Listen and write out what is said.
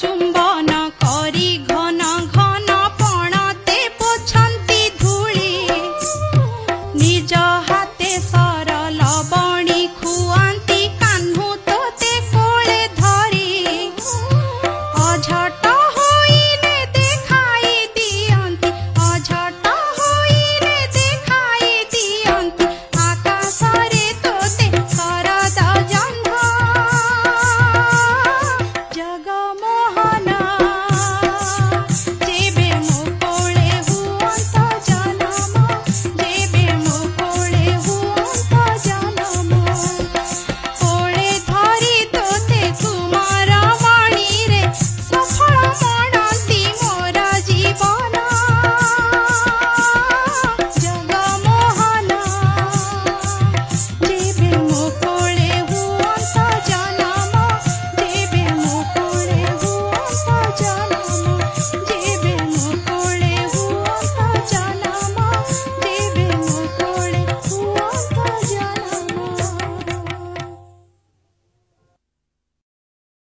চুম্বন করি।